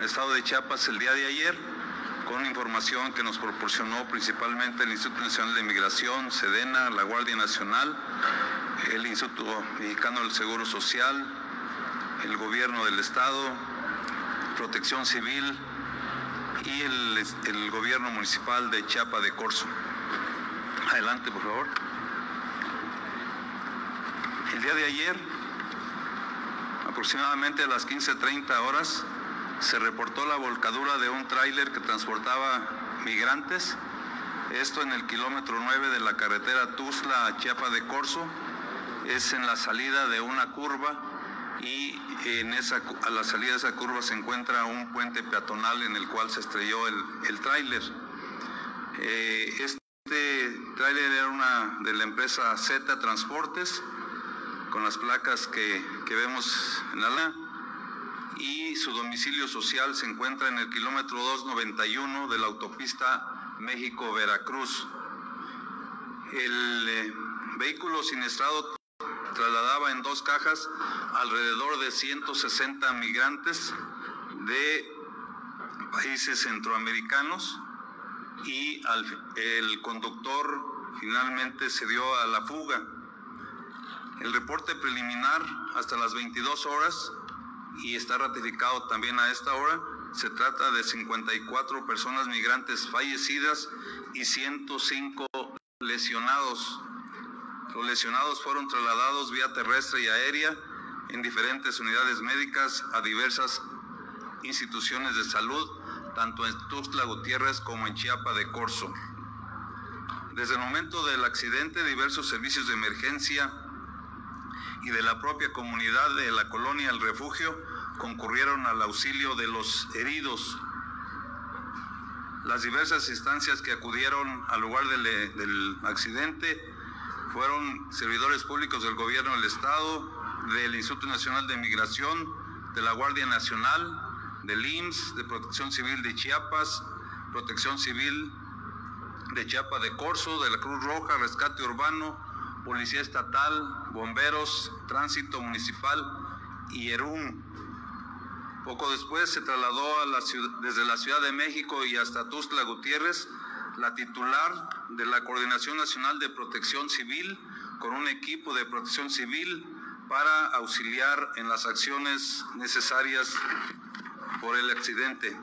Estado de Chiapas el día de ayer con información que nos proporcionó principalmente el Instituto Nacional de Migración, SEDENA, la Guardia Nacional, el Instituto Mexicano del Seguro Social, el Gobierno del Estado, Protección Civil y el, el Gobierno Municipal de Chiapa de Corzo. Adelante, por favor. El día de ayer, aproximadamente a las 15.30 horas, se reportó la volcadura de un tráiler que transportaba migrantes, esto en el kilómetro 9 de la carretera Tuzla a Chiapa de Corzo, es en la salida de una curva y en esa, a la salida de esa curva se encuentra un puente peatonal en el cual se estrelló el, el tráiler. Eh, este tráiler era una de la empresa Z Transportes, con las placas que, que vemos en la y su domicilio social se encuentra en el kilómetro 291 de la autopista México-Veracruz. El eh, vehículo siniestrado trasladaba en dos cajas alrededor de 160 migrantes de países centroamericanos y el conductor finalmente se dio a la fuga. El reporte preliminar hasta las 22 horas y está ratificado también a esta hora. Se trata de 54 personas migrantes fallecidas y 105 lesionados. Los lesionados fueron trasladados vía terrestre y aérea en diferentes unidades médicas a diversas instituciones de salud, tanto en Tuxtla Gutiérrez como en Chiapa de Corzo. Desde el momento del accidente, diversos servicios de emergencia y de la propia comunidad de la colonia El Refugio concurrieron al auxilio de los heridos. Las diversas instancias que acudieron al lugar del, accidente fueron servidores públicos del gobierno del Estado, del Instituto Nacional de Migración, de la Guardia Nacional, del IMSS, de Protección Civil de Chiapas, Protección Civil de Chiapas de Corzo, de la Cruz Roja, Rescate Urbano, Policía Estatal, Bomberos, Tránsito Municipal y ERUM. Poco después se trasladó desde la Ciudad de México y hasta Tuzla Gutiérrez la titular de la Coordinación Nacional de Protección Civil con un equipo de protección civil para auxiliar en las acciones necesarias por el accidente.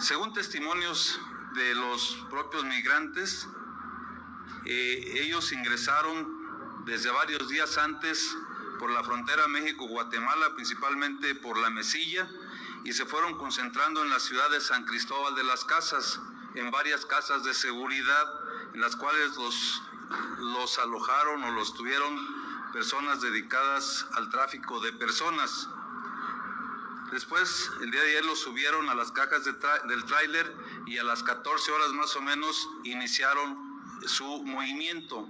Según testimonios de los propios migrantes, eh, ellos ingresaron desde varios días antes por la frontera México-Guatemala, principalmente por la Mesilla, y se fueron concentrando en la ciudad de San Cristóbal de las Casas, en varias casas de seguridad, en las cuales los, los alojaron o los tuvieron personas dedicadas al tráfico de personas. Después, el día de ayer los subieron a las cajas de del tráiler y a las 14 horas más o menos iniciaron su movimiento.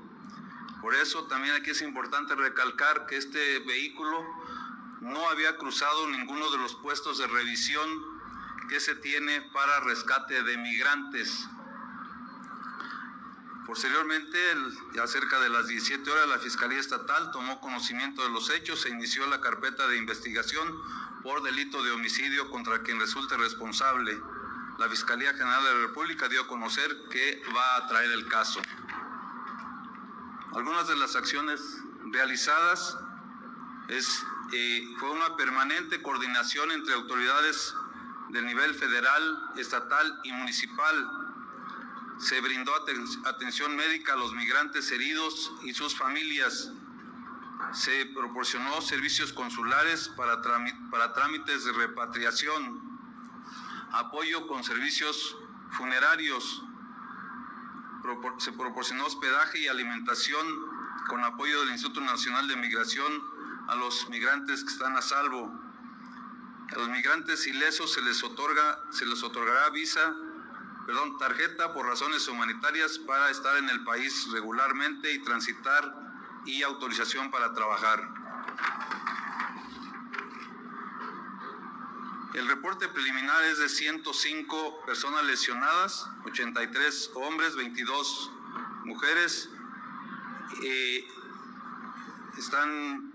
Por eso también aquí es importante recalcar que este vehículo no había cruzado ninguno de los puestos de revisión que se tiene para rescate de migrantes. Posteriormente, ya cerca de las 17 horas, la Fiscalía Estatal tomó conocimiento de los hechos e inició la carpeta de investigación por delito de homicidio contra quien resulte responsable. La Fiscalía General de la República dio a conocer que va a traer el caso. Algunas de las acciones realizadas es, eh, fue una permanente coordinación entre autoridades del nivel federal, estatal y municipal. Se brindó aten atención médica a los migrantes heridos y sus familias. Se proporcionó servicios consulares para, para trámites de repatriación, apoyo con servicios funerarios, se proporcionó hospedaje y alimentación con apoyo del Instituto Nacional de Migración a los migrantes que están a salvo. A los migrantes ilesos se les otorga, se les otorgará visa, perdón, tarjeta por razones humanitarias para estar en el país regularmente y transitar y autorización para trabajar. El reporte preliminar es de 105 personas lesionadas, 83 hombres, 22 mujeres. Están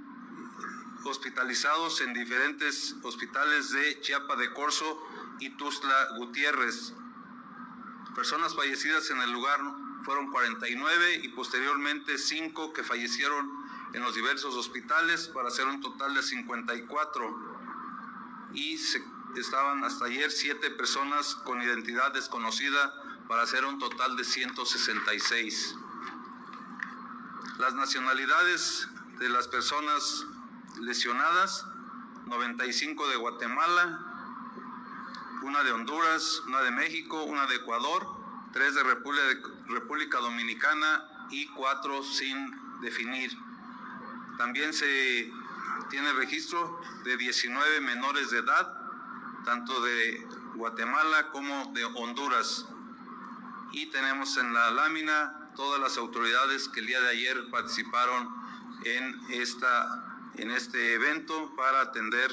hospitalizados en diferentes hospitales de Chiapa de Corzo y Tuzla Gutiérrez. Personas fallecidas en el lugar fueron 49 y posteriormente 5 que fallecieron en los diversos hospitales para hacer un total de 54. Y se, estaban hasta ayer 7 personas con identidad desconocida para hacer un total de 166. Las nacionalidades de las personas lesionadas, 95 de Guatemala, una de Honduras, una de México, una de Ecuador, tres de República Dominicana y cuatro sin definir. También se tiene registro de 19 menores de edad, tanto de Guatemala como de Honduras. Y tenemos en la lámina todas las autoridades que el día de ayer participaron en, esta, en este evento para atender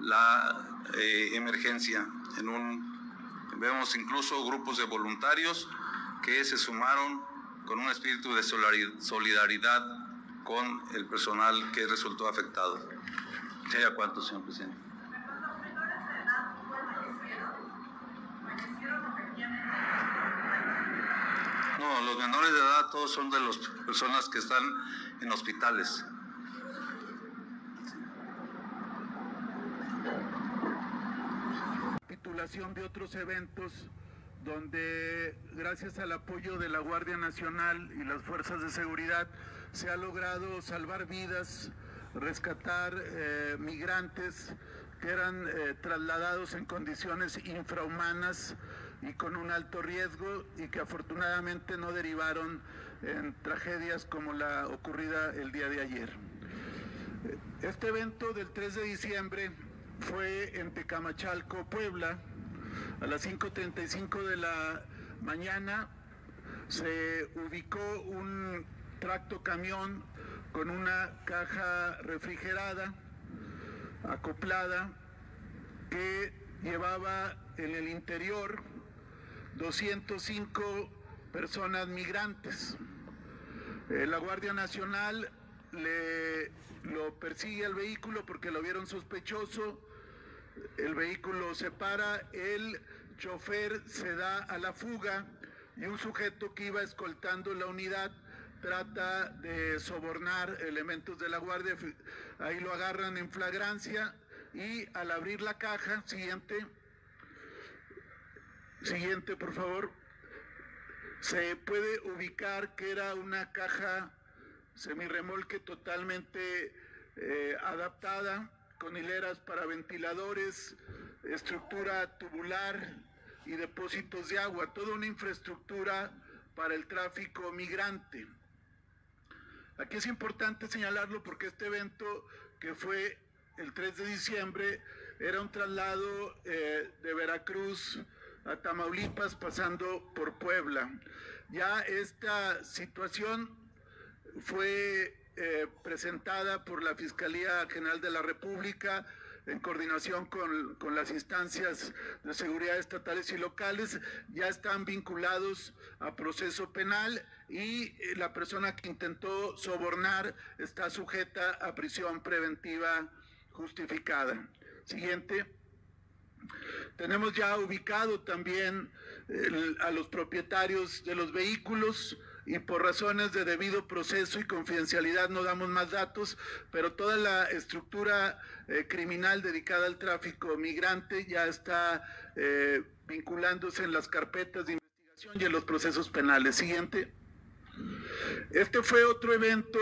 la eh, emergencia. Vemos incluso grupos de voluntarios que se sumaron con un espíritu de solidaridad con el personal que resultó afectado. ¿Ya cuánto, señor presidente? Los menores de edad todos son de las personas que están en hospitales. Titulación de otros eventos donde gracias al apoyo de la Guardia Nacional y las fuerzas de seguridad se ha logrado salvar vidas, rescatar eh, migrantes que eran eh, trasladados en condiciones infrahumanas y con un alto riesgo y que afortunadamente no derivaron en tragedias como la ocurrida el día de ayer. Este evento del 3 de diciembre fue en Tecamachalco, Puebla, a las 5.35 de la mañana se ubicó un tracto camión con una caja refrigerada acoplada que llevaba en el interior 205 personas migrantes. Eh, la Guardia Nacional le lo persigue al vehículo porque lo vieron sospechoso. El vehículo se para, el chofer se da a la fuga y un sujeto que iba escoltando la unidad trata de sobornar elementos de la guardia. Ahí lo agarran en flagrancia y al abrir la caja, siguiente, Siguiente, por favor. Se puede ubicar que era una caja semirremolque totalmente eh, adaptada, con hileras para ventiladores, estructura tubular y depósitos de agua, toda una infraestructura para el tráfico migrante. Aquí es importante señalarlo porque este evento que fue el 3 de diciembre era un traslado eh, de Veracruz a Tamaulipas pasando por Puebla. Ya esta situación fue eh, presentada por la Fiscalía General de la República en coordinación con, con, las instancias de seguridad estatales y locales, ya están vinculados a proceso penal y eh, la persona que intentó sobornar está sujeta a prisión preventiva justificada. Siguiente. Tenemos ya ubicado también a los propietarios de los vehículos y por razones de debido proceso y confidencialidad no damos más datos, pero toda la estructura eh, criminal dedicada al tráfico migrante ya está eh, vinculándose en las carpetas de investigación y en los procesos penales. Siguiente. Este fue otro evento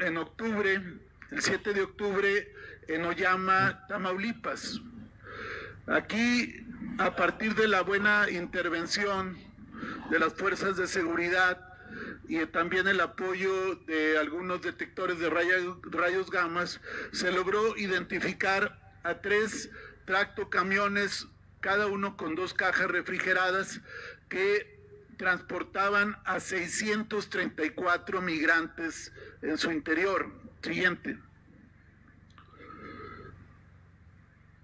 en octubre, el 7 de octubre, en Oyama, Tamaulipas. Aquí, a partir de la buena intervención de las fuerzas de seguridad y también el apoyo de algunos detectores de rayos, gamas, se logró identificar a tres tractocamiones, cada uno con dos cajas refrigeradas, que transportaban a 634 migrantes en su interior. Siguiente.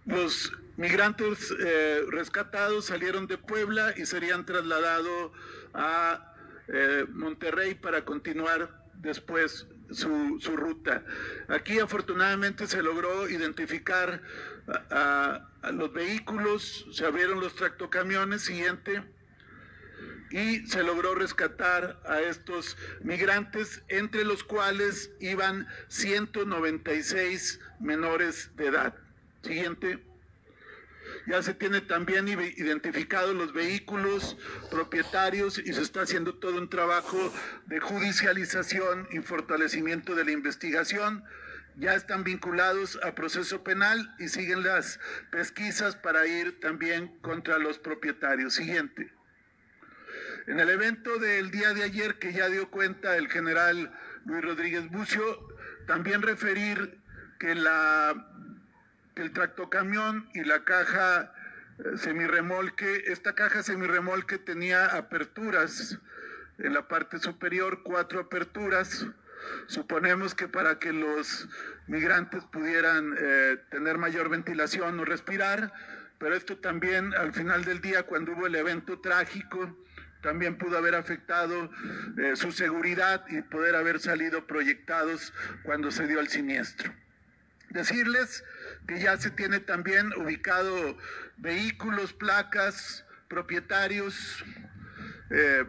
Los Migrantes eh, rescatados salieron de Puebla y serían trasladados a eh, Monterrey para continuar después su, ruta. Aquí afortunadamente se logró identificar a, los vehículos, se abrieron los tractocamiones, siguiente, y se logró rescatar a estos migrantes, entre los cuales iban 196 menores de edad. Siguiente. Ya se tiene también identificados los vehículos propietarios y se está haciendo todo un trabajo de judicialización y fortalecimiento de la investigación. Ya están vinculados a proceso penal y siguen las pesquisas para ir también contra los propietarios. Siguiente. En el evento del día de ayer que ya dio cuenta el general Luis Rodríguez Bucio, también referir que la el tractocamión y la caja eh, semirremolque, esta caja semirremolque tenía aperturas en la parte superior, cuatro aperturas. Suponemos que para que los migrantes pudieran eh, tener mayor ventilación o respirar, pero esto también al final del día, cuando hubo el evento trágico, también pudo haber afectado eh, su seguridad y poder haber salido proyectados cuando se dio el siniestro. Decirles que ya se tiene también ubicado vehículos, placas, propietarios eh,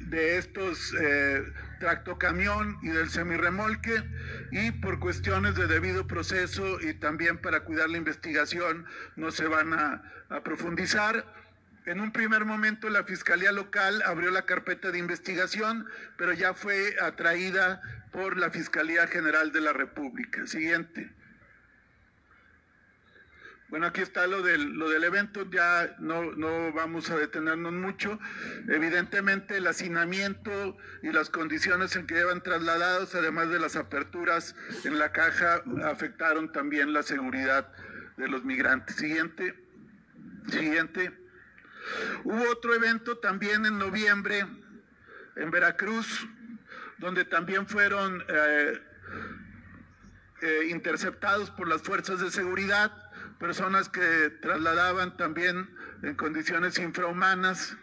de estos eh, tractocamión y del semirremolque y por cuestiones de debido proceso y también para cuidar la investigación no se van a, a profundizar. En un primer momento la Fiscalía Local abrió la carpeta de investigación, pero ya fue atraída por la Fiscalía General de la República. Siguiente. Bueno, aquí está lo del, lo del evento, ya no, no vamos a detenernos mucho. Evidentemente el hacinamiento y las condiciones en que llevan trasladados, además de las aperturas en la caja, afectaron también la seguridad de los migrantes. Siguiente, siguiente. Hubo otro evento también en noviembre en Veracruz, donde también fueron eh, eh, interceptados por las fuerzas de seguridad personas que trasladaban también en condiciones infrahumanas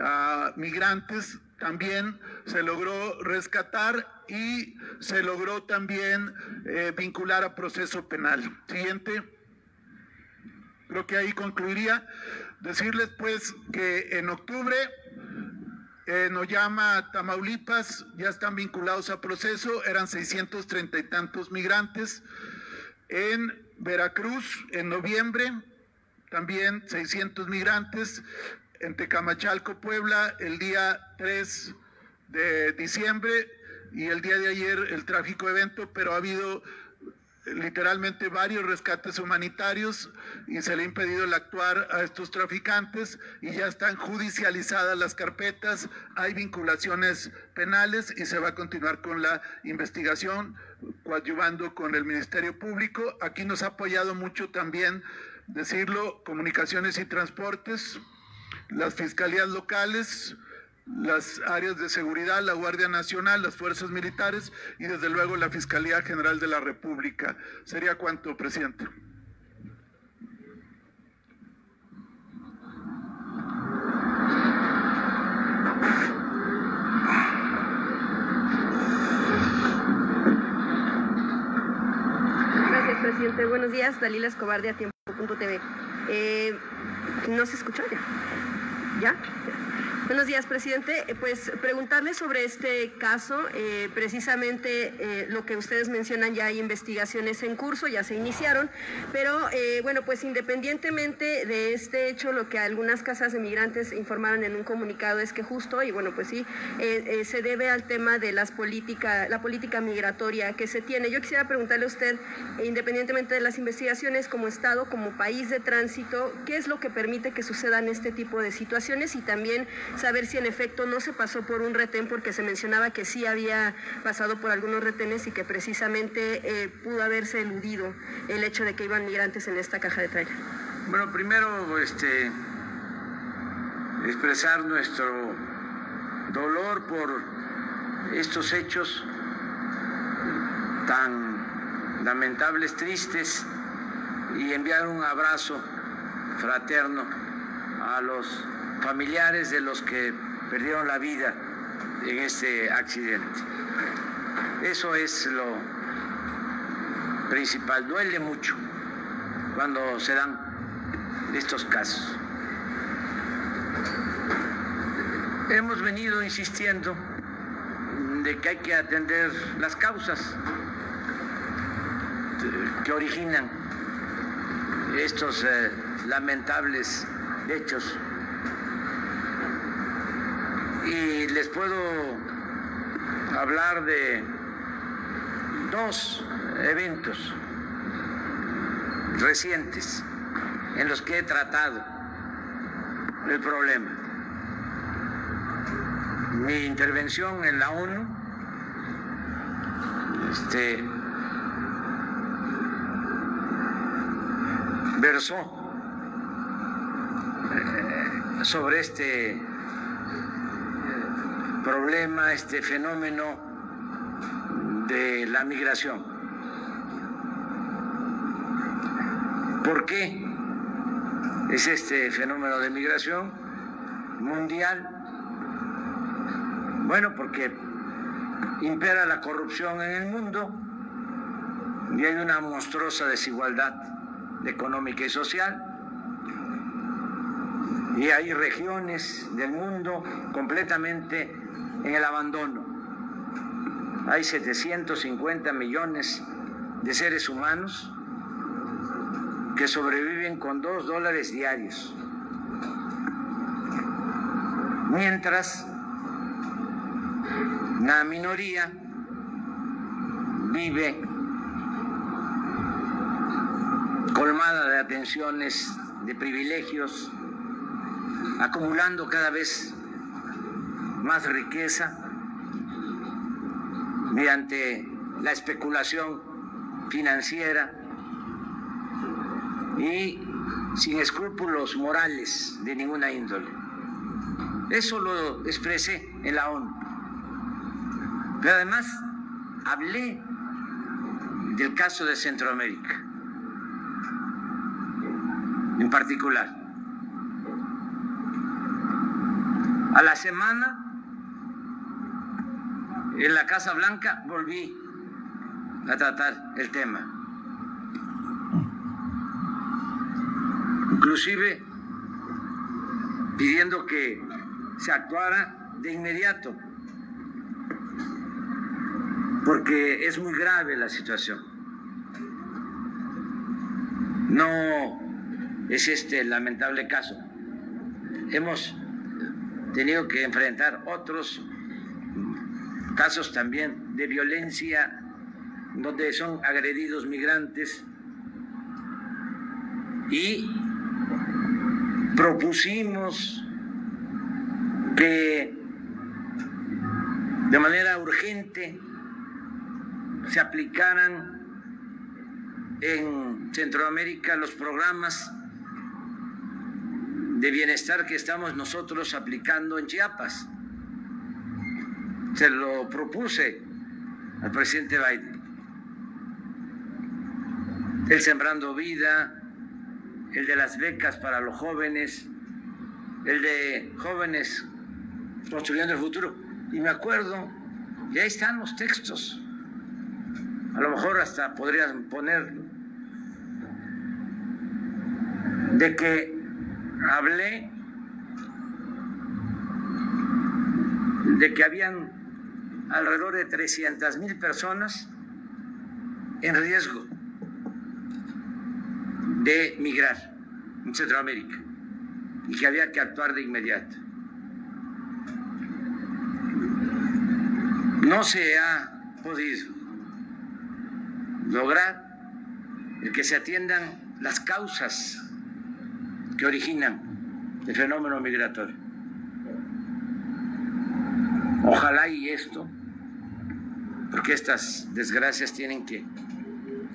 a migrantes, también se logró rescatar y se logró también eh, vincular a proceso penal. Siguiente. Creo que ahí concluiría. Decirles pues que en octubre en Oyama, Tamaulipas, ya están vinculados a proceso, eran 630 y tantos migrantes. En Veracruz, en noviembre, también 600 migrantes. En Tecamachalco, Puebla, el día 3 de diciembre y el día de ayer el trágico evento, pero ha habido literalmente varios rescates humanitarios y se le ha impedido el actuar a estos traficantes y ya están judicializadas las carpetas, hay vinculaciones penales y se va a continuar con la investigación coadyuvando con el Ministerio Público. Aquí nos ha apoyado mucho también, decirlo, comunicaciones y transportes, las fiscalías locales, las áreas de seguridad, la Guardia Nacional, las fuerzas militares y desde luego la Fiscalía General de la República. ¿Sería cuánto, presidente? Gracias, presidente. Buenos días, Dalila Escobar de Atiempo.tv. Eh, ¿No se escucha ya? ¿Ya? Buenos días, presidente. Eh, pues preguntarle sobre este caso, eh, precisamente eh, lo que ustedes mencionan, ya hay investigaciones en curso, ya se iniciaron, pero bueno, pues independientemente de este hecho, lo que algunas casas de migrantes informaron en un comunicado es que justo, y bueno, pues sí, se debe al tema de las políticas, la política migratoria que se tiene. Yo quisiera preguntarle a usted, independientemente de las investigaciones, como Estado, como país de tránsito, ¿qué es lo que permite que sucedan este tipo de situaciones? Y también saber si en efecto no se pasó por un retén, porque se mencionaba que sí había pasado por algunos retenes y que precisamente eh, pudo haberse eludido el hecho de que iban migrantes en esta caja de trailer. Bueno, primero este, expresar nuestro dolor por estos hechos tan lamentables, tristes, y enviar un abrazo fraterno a los familiares de los que perdieron la vida en este accidente. Eso es lo principal. Duele mucho cuando se dan estos casos. Hemos venido insistiendo de que hay que atender las causas que originan estos eh, lamentables hechos. Y les puedo hablar de dos eventos recientes en los que he tratado el problema. Mi intervención en la ONU este, versó eh, sobre este problema, este fenómeno de la migración. ¿Por qué es este fenómeno de migración mundial? Bueno, porque impera la corrupción en el mundo y hay una monstruosa desigualdad económica y social. Y hay regiones del mundo completamente en el abandono. Hay 750 millones de seres humanos que sobreviven con dos dólares diarios. Mientras la minoría vive colmada de atenciones, de privilegios, acumulando cada vez más riqueza mediante la especulación financiera y sin escrúpulos morales de ninguna índole. Eso lo expresé en la ONU. Pero además hablé del caso de Centroamérica en particular. A la semana, en la Casa Blanca, volví a tratar el tema. Inclusive pidiendo que se actuara de inmediato, porque es muy grave la situación. No es este lamentable caso. Hemos tenido que enfrentar otros casos también de violencia donde son agredidos migrantes y propusimos que de manera urgente se aplicaran en Centroamérica los programas de bienestar que estamos nosotros aplicando en Chiapas. Se lo propuse al presidente Biden. El Sembrando Vida, el de las becas para los jóvenes, el de jóvenes construyendo el futuro. Y me acuerdo, y ahí están los textos. A lo mejor hasta podrían ponerlo. De que hablé de que habían alrededor de 300 mil personas en riesgo de migrar en Centroamérica y que había que actuar de inmediato. No se ha podido lograr el que se atiendan las causas que originan el fenómeno migratorio. Ojalá y esto, porque estas desgracias tienen que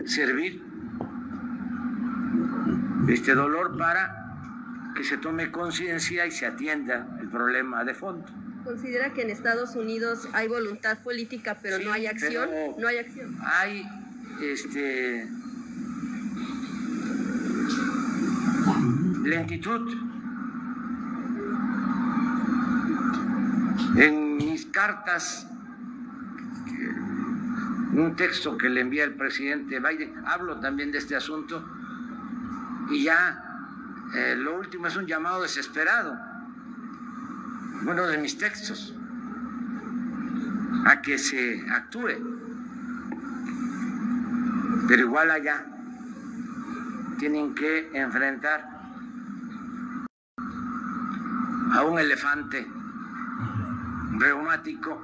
servir este dolor para que se tome conciencia y se atienda el problema de fondo. ¿Considera que en Estados Unidos hay voluntad política pero no hay acción? No hay acción. Hay este lentitud. En mis cartas un texto que le envía el presidente Biden, hablo también de este asunto, y ya eh, lo último es un llamado desesperado, uno de mis textos, a que se actúe. Pero igual allá tienen que enfrentar a un elefante reumático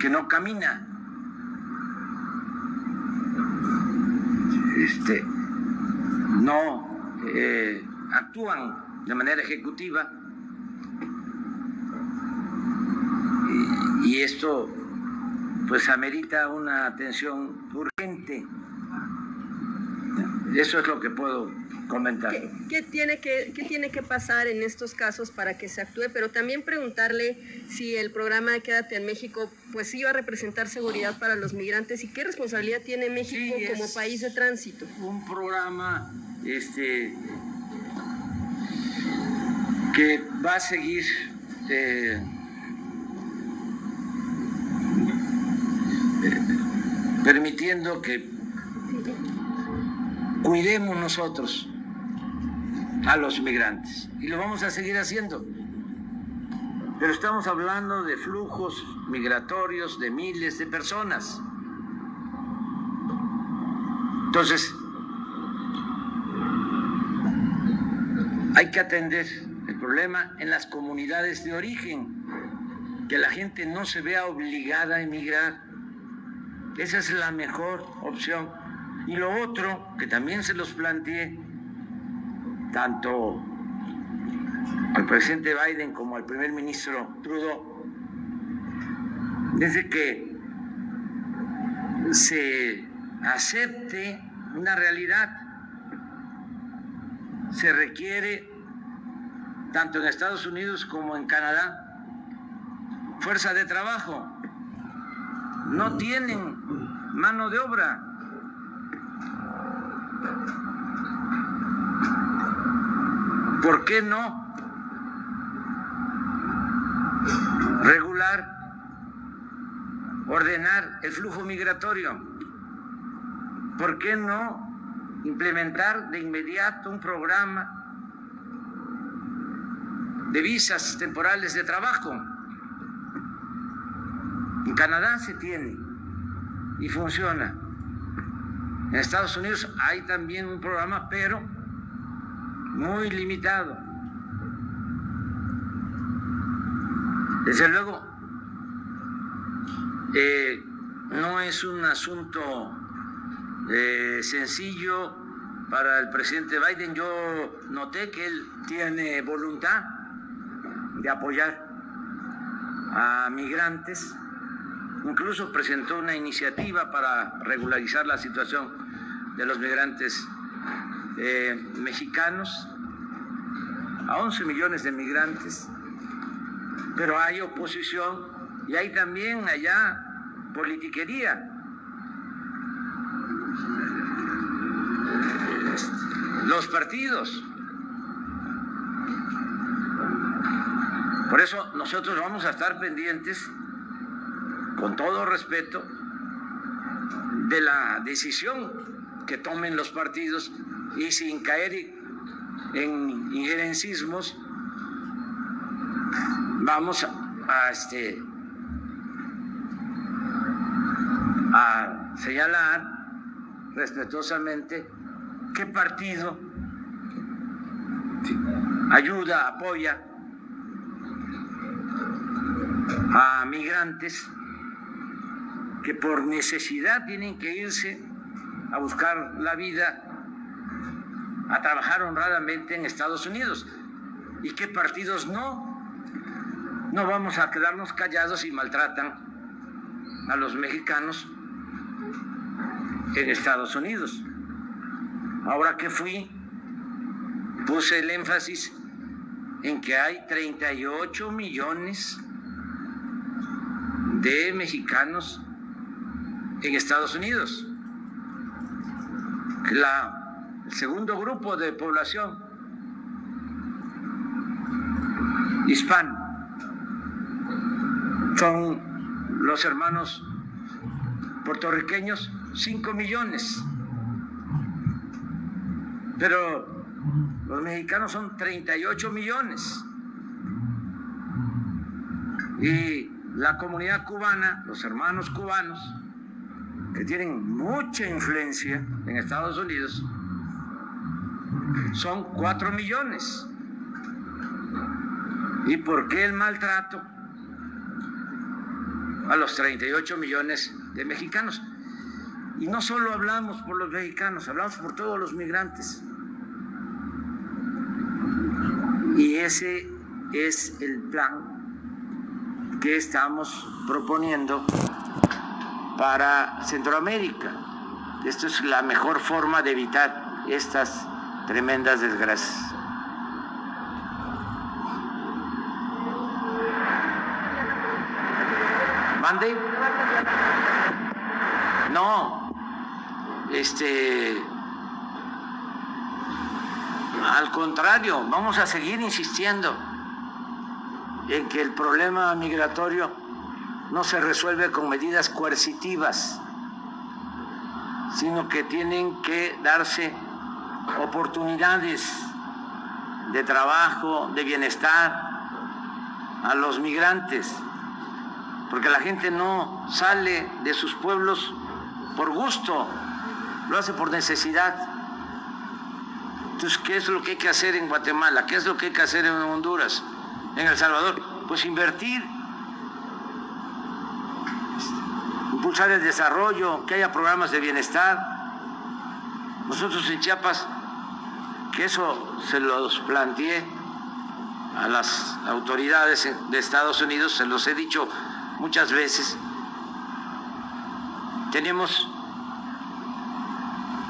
que no camina. Este, no eh, actúan de manera ejecutiva y, y esto pues amerita una atención urgente. Eso es lo que puedo comentar. ¿Qué, qué tiene que, ¿Qué tiene que pasar en estos casos para que se actúe? Pero también preguntarle si el programa de Quédate en México pues iba a representar seguridad para los migrantes y qué responsabilidad tiene México Sí, como país de tránsito. un programa este que va a seguir eh, permitiendo que cuidemos nosotros a los migrantes y lo vamos a seguir haciendo. Pero estamos hablando de flujos migratorios de miles de personas. Entonces, hay que atender el problema en las comunidades de origen, que la gente no se vea obligada a emigrar. Esa es la mejor opción. Y lo otro, que también se los planteé, tanto al presidente Biden como al primer ministro Trudeau, desde que se acepte una realidad. Se requiere, tanto en Estados Unidos como en Canadá, fuerza de trabajo. No tienen mano de obra. ¿Por qué no regular, ordenar el flujo migratorio? ¿Por qué no implementar de inmediato un programa de visas temporales de trabajo? En Canadá se tiene y funciona. En Estados Unidos hay también un programa, pero muy limitado. Desde luego, eh, no es un asunto eh, sencillo para el presidente Biden. Yo noté que él tiene voluntad de apoyar a migrantes. Incluso presentó una iniciativa para regularizar la situación de los migrantes eh, mexicanos, a 11 millones de migrantes. Pero hay oposición y hay también allá politiquería. los partidos. Por eso nosotros vamos a estar pendientes, con todo respeto, de la decisión que tomen los partidos y sin caer en injerencismos, vamos a, este, a señalar respetuosamente qué partido ayuda, apoya a migrantes que por necesidad tienen que irse a buscar la vida, a trabajar honradamente en Estados Unidos. ¿Y qué partidos no? No vamos a quedarnos callados y maltratan a los mexicanos en Estados Unidos. Ahora que fui, puse el énfasis en que hay 38 millones de mexicanos en Estados Unidos. La, el segundo grupo de población hispano son los hermanos puertorriqueños 5 millones. Pero los mexicanos son 38 millones. Y la comunidad cubana, los hermanos cubanos, que tienen mucha influencia en Estados Unidos, son 4 millones. ¿Y por qué el maltrato a los 38 millones de mexicanos? Y no solo hablamos por los mexicanos, hablamos por todos los migrantes. Y ese es el plan que estamos proponiendo para Centroamérica. Esto es la mejor forma de evitar estas tremendas desgracias. ¿Mande? No, este, al contrario, vamos a seguir insistiendo en que el problema migratorio no se resuelve con medidas coercitivas, sino que tienen que darse oportunidades de trabajo, de bienestar a los migrantes, porque la gente no sale de sus pueblos por gusto, lo hace por necesidad. Entonces, ¿qué es lo que hay que hacer en Guatemala? ¿Qué es lo que hay que hacer en Honduras? ¿En El Salvador? Pues invertir, impulsar el desarrollo, que haya programas de bienestar. Nosotros en Chiapas, que eso se los planteé a las autoridades de Estados Unidos, se los he dicho muchas veces, tenemos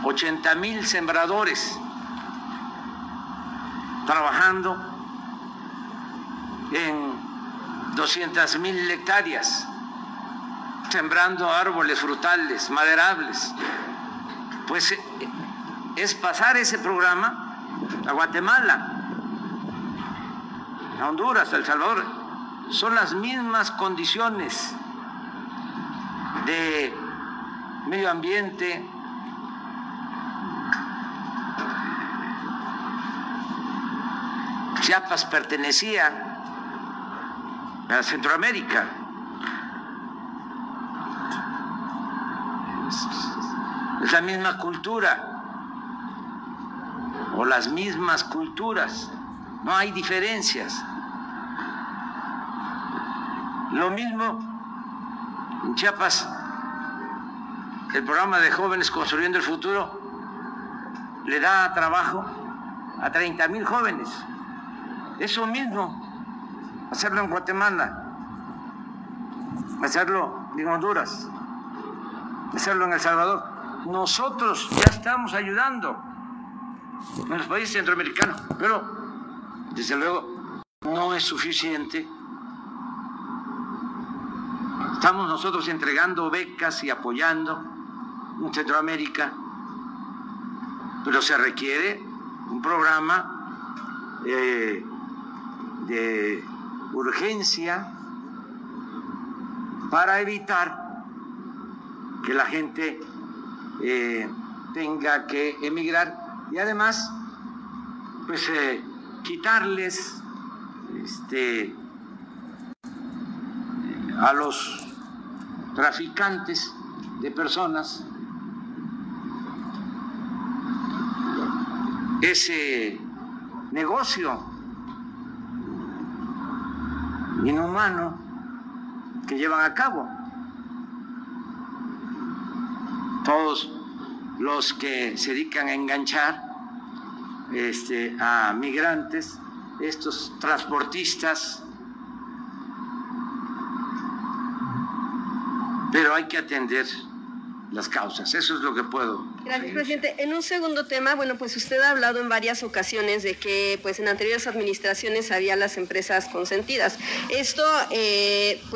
80 mil sembradores trabajando en 200 mil hectáreas, sembrando árboles frutales, maderables. Pues eh, es pasar ese programa a Guatemala, a Honduras, El Salvador. Son las mismas condiciones de medio ambiente, Chiapas pertenecía a Centroamérica. Es la misma cultura o las mismas culturas, no hay diferencias. Lo mismo en Chiapas, el programa de jóvenes construyendo el futuro le da trabajo a 30 mil jóvenes. Eso mismo, hacerlo en Guatemala, hacerlo en Honduras, hacerlo en El Salvador. Nosotros ya estamos ayudando en los países centroamericanos, pero desde luego no es suficiente. Estamos nosotros entregando becas y apoyando en Centroamérica, pero se requiere un programa eh, de urgencia para evitar que la gente eh, tenga que emigrar y además pues eh, quitarles este, a los traficantes de personas ese negocio inhumano que llevan a cabo. Todos los que se dedican a enganchar este, a migrantes, estos transportistas, pero hay que atender las causas. Eso es lo que puedo. Gracias, presidente. En un segundo tema, bueno, pues usted ha hablado en varias ocasiones de que, pues, en anteriores administraciones había las empresas consentidas. Esto, eh, pues